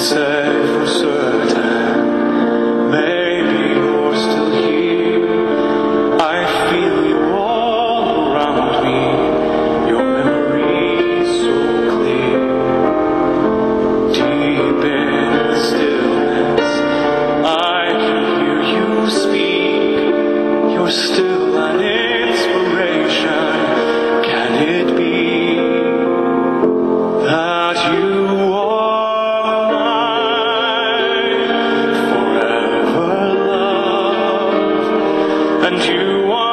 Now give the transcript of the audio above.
answer. you want.